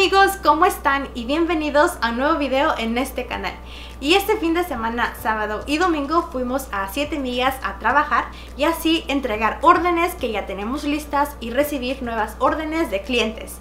amigos, ¿cómo están? Y bienvenidos a un nuevo video en este canal. Y este fin de semana, sábado y domingo, fuimos a 7 millas a trabajar y así entregar órdenes que ya tenemos listas y recibir nuevas órdenes de clientes.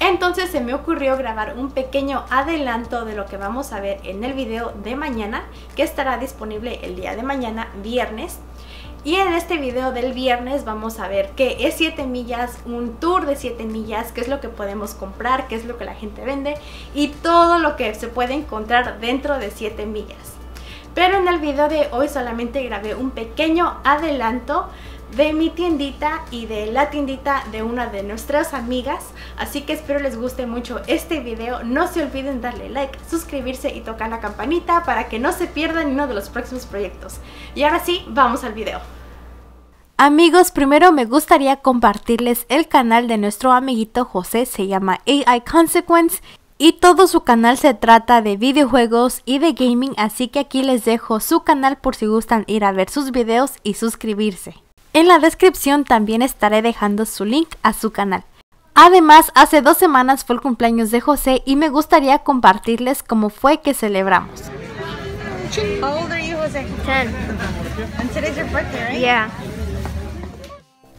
Entonces se me ocurrió grabar un pequeño adelanto de lo que vamos a ver en el video de mañana, que estará disponible el día de mañana, viernes. Y en este video del viernes vamos a ver qué es 7 millas, un tour de 7 millas, qué es lo que podemos comprar, qué es lo que la gente vende y todo lo que se puede encontrar dentro de 7 millas. Pero en el video de hoy solamente grabé un pequeño adelanto de mi tiendita y de la tiendita de una de nuestras amigas. Así que espero les guste mucho este video. No se olviden darle like, suscribirse y tocar la campanita para que no se pierdan uno de los próximos proyectos. Y ahora sí, vamos al video. Amigos, primero me gustaría compartirles el canal de nuestro amiguito José, se llama AI Consequence y todo su canal se trata de videojuegos y de gaming, así que aquí les dejo su canal por si gustan ir a ver sus videos y suscribirse. En la descripción también estaré dejando su link a su canal. Además, hace dos semanas fue el cumpleaños de José y me gustaría compartirles cómo fue que celebramos.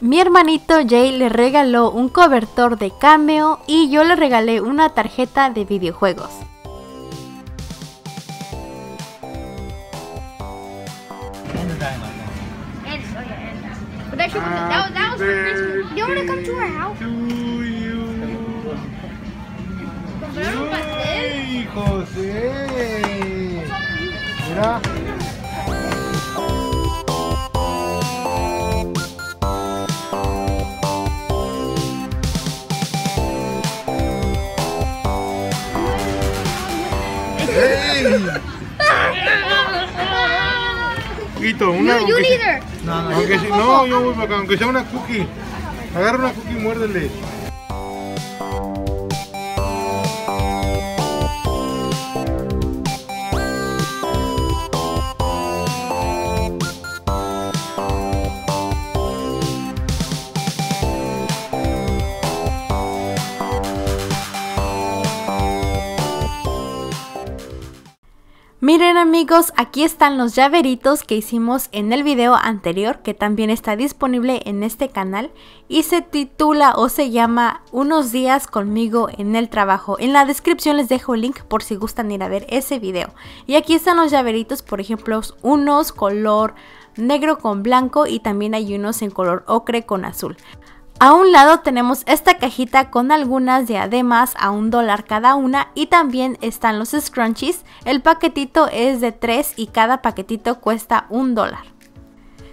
Mi hermanito Jay le regaló un cobertor de cameo y yo le regalé una tarjeta de videojuegos. Shit was, that, was, that was for Christmas. You want to come to our house? To you. José. Mira. Una. You, you aunque. No, no, sea- no, yo voy para acá, aunque sea una cookie. Agarra una cookie y muérdele. Miren amigos, aquí están los llaveritos que hicimos en el video anterior que también está disponible en este canal y se titula o se llama Unos días conmigo en el trabajo. En la descripción les dejo el link por si gustan ir a ver ese video. Y aquí están los llaveritos, por ejemplo, unos color negro con blanco y también hay unos en color ocre con azul. A un lado tenemos esta cajita con algunas diademas a un dólar cada una y también están los scrunchies. El paquetito es de 3 y cada paquetito cuesta un dólar.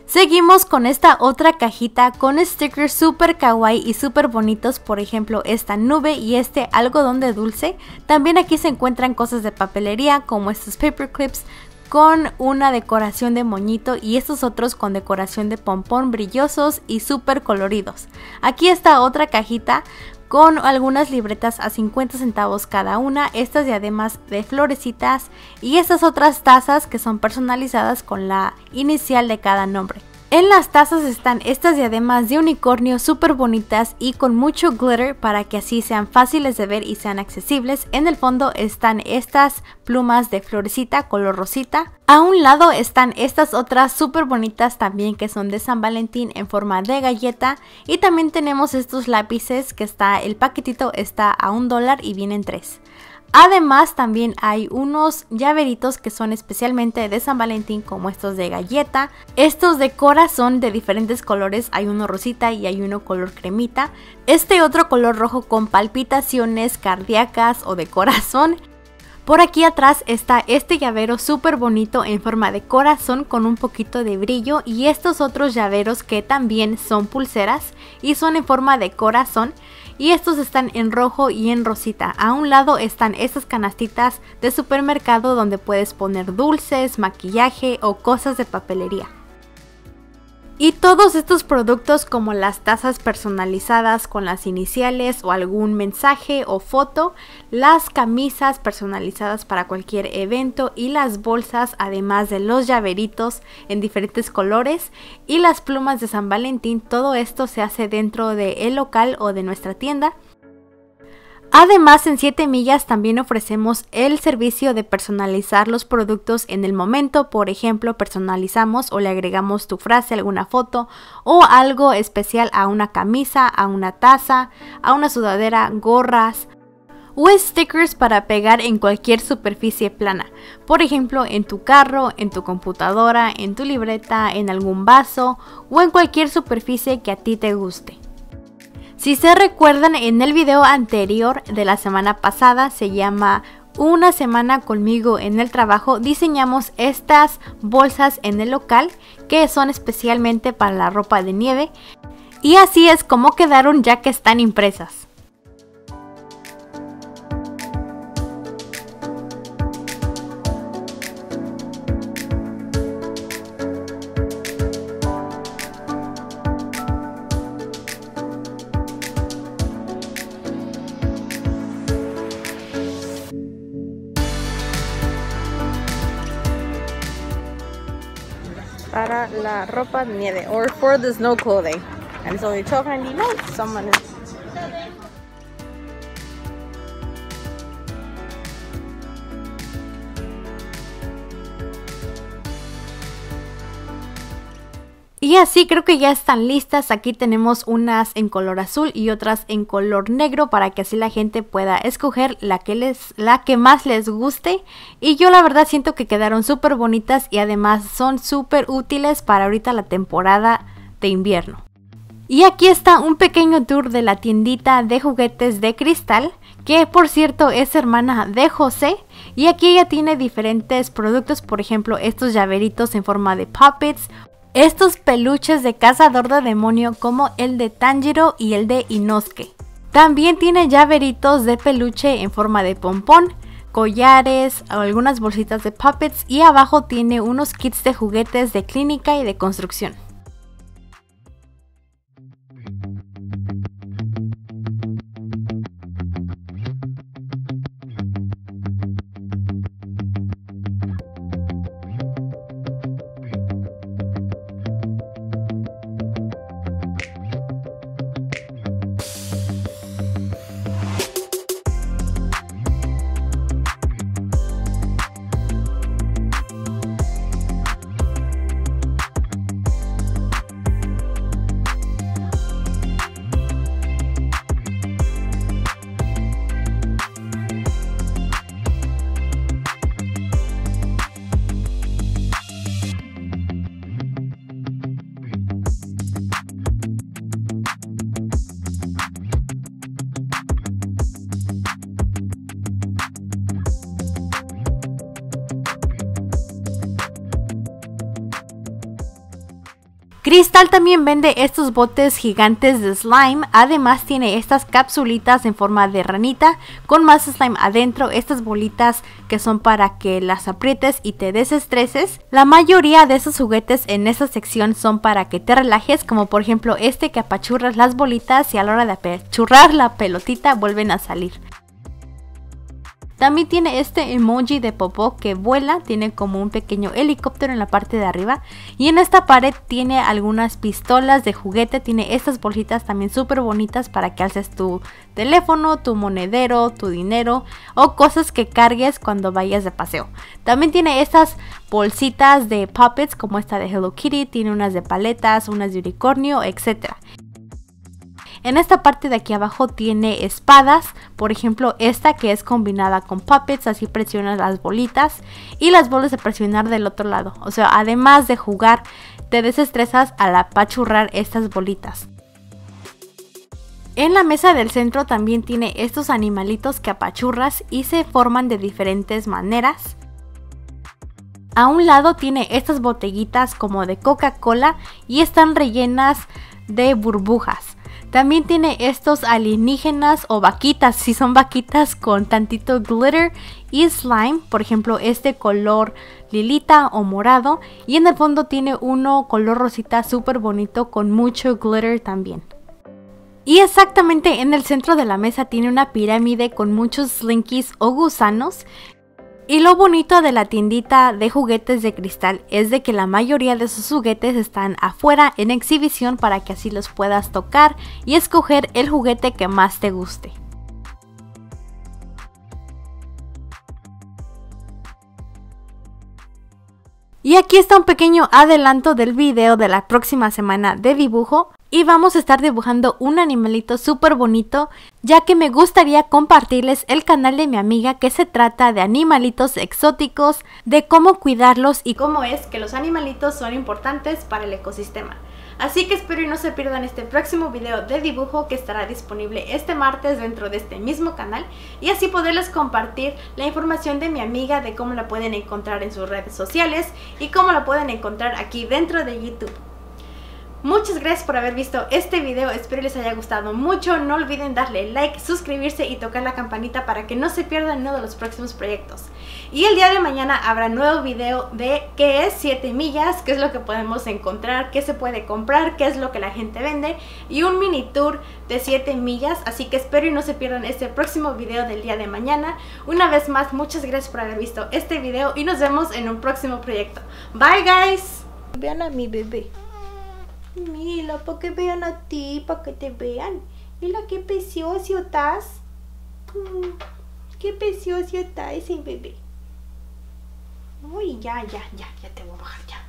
Seguimos con esta otra cajita con stickers super kawaii y super bonitos, por ejemplo esta nube y este algodón de dulce. También aquí se encuentran cosas de papelería como estos paper clips con una decoración de moñito y estos otros con decoración de pompón brillosos y súper coloridos. Aquí está otra cajita con algunas libretas a 50 centavos cada una, estas diademas de florecitas y estas otras tazas que son personalizadas con la inicial de cada nombre. En las tazas están estas diademas de unicornio súper bonitas y con mucho glitter para que así sean fáciles de ver y sean accesibles. En el fondo están estas plumas de florecita color rosita. A un lado están estas otras súper bonitas también que son de San Valentín en forma de galleta. Y también tenemos estos lápices que está, el paquetito está a un dólar y vienen tres. Además también hay unos llaveritos que son especialmente de San Valentín como estos de galleta. Estos de corazón de diferentes colores, hay uno rosita y hay uno color cremita. Este otro color rojo con palpitaciones cardíacas o de corazón. Por aquí atrás está este llavero súper bonito en forma de corazón con un poquito de brillo y estos otros llaveros que también son pulseras y son en forma de corazón y estos están en rojo y en rosita. A un lado están estas canastitas de supermercado donde puedes poner dulces, maquillaje o cosas de papelería. Y todos estos productos como las tazas personalizadas con las iniciales o algún mensaje o foto, las camisas personalizadas para cualquier evento y las bolsas además de los llaveritos en diferentes colores y las plumas de San Valentín, todo esto se hace dentro del local o de nuestra tienda. Además, en 7 millas también ofrecemos el servicio de personalizar los productos en el momento. Por ejemplo, personalizamos o le agregamos tu frase, alguna foto o algo especial a una camisa, a una taza, a una sudadera, gorras o stickers para pegar en cualquier superficie plana. Por ejemplo, en tu carro, en tu computadora, en tu libreta, en algún vaso o en cualquier superficie que a ti te guste. Si se recuerdan en el video anterior de la semana pasada, se llama Una semana conmigo en el trabajo, diseñamos estas bolsas en el local que son especialmente para la ropa de nieve. Y así es como quedaron ya que están impresas. Para la ropa nieve or for the snow clothing. And it's only $12.99. No, someone is Y así creo que ya están listas. Aquí tenemos unas en color azul y otras en color negro para que así la gente pueda escoger la que, les, la que más les guste. Y yo la verdad siento que quedaron súper bonitas y además son súper útiles para ahorita la temporada de invierno. Y aquí está un pequeño tour de la tiendita de juguetes de cristal, que por cierto es hermana de José. Y aquí ella tiene diferentes productos, por ejemplo estos llaveritos en forma de puppets estos peluches de cazador de demonio como el de Tanjiro y el de Inosuke. También tiene llaveritos de peluche en forma de pompón, collares, algunas bolsitas de puppets y abajo tiene unos kits de juguetes de clínica y de construcción. Crystal también vende estos botes gigantes de slime, además tiene estas capsulitas en forma de ranita con más slime adentro, estas bolitas que son para que las aprietes y te desestreses. La mayoría de esos juguetes en esta sección son para que te relajes, como por ejemplo este que apachurras las bolitas y a la hora de apachurrar la pelotita vuelven a salir. También tiene este emoji de popó que vuela, tiene como un pequeño helicóptero en la parte de arriba. Y en esta pared tiene algunas pistolas de juguete, tiene estas bolsitas también súper bonitas para que alces tu teléfono, tu monedero, tu dinero o cosas que cargues cuando vayas de paseo. También tiene estas bolsitas de puppets como esta de Hello Kitty, tiene unas de paletas, unas de unicornio, etc. En esta parte de aquí abajo tiene espadas, por ejemplo esta que es combinada con puppets, así presionas las bolitas y las vuelves a presionar del otro lado. O sea, además de jugar, te desestresas al apachurrar estas bolitas. En la mesa del centro también tiene estos animalitos que apachurras y se forman de diferentes maneras. A un lado tiene estas botellitas como de Coca-Cola y están rellenas de burbujas. También tiene estos alienígenas o vaquitas, si son vaquitas con tantito glitter y slime, por ejemplo este color lilita o morado y en el fondo tiene uno color rosita súper bonito con mucho glitter también. Y exactamente en el centro de la mesa tiene una pirámide con muchos slinkies o gusanos y lo bonito de la tiendita de juguetes de cristal es de que la mayoría de sus juguetes están afuera en exhibición para que así los puedas tocar y escoger el juguete que más te guste. Y aquí está un pequeño adelanto del video de la próxima semana de dibujo. Y vamos a estar dibujando un animalito súper bonito, ya que me gustaría compartirles el canal de mi amiga que se trata de animalitos exóticos, de cómo cuidarlos y cómo es que los animalitos son importantes para el ecosistema. Así que espero y no se pierdan este próximo video de dibujo que estará disponible este martes dentro de este mismo canal y así poderles compartir la información de mi amiga de cómo la pueden encontrar en sus redes sociales y cómo la pueden encontrar aquí dentro de YouTube. Muchas gracias por haber visto este video, espero les haya gustado mucho, no olviden darle like, suscribirse y tocar la campanita para que no se pierdan uno de los próximos proyectos. Y el día de mañana habrá nuevo video de qué es 7 millas, qué es lo que podemos encontrar, qué se puede comprar, qué es lo que la gente vende y un mini tour de 7 millas, así que espero y no se pierdan este próximo video del día de mañana. Una vez más, muchas gracias por haber visto este video y nos vemos en un próximo proyecto. Bye guys! Vean a mi bebé. Mira, para que vean a ti, para que te vean. Mira qué precioso estás. Mm, qué precioso está ese bebé. Uy, ya, ya, ya, ya te voy a bajar ya.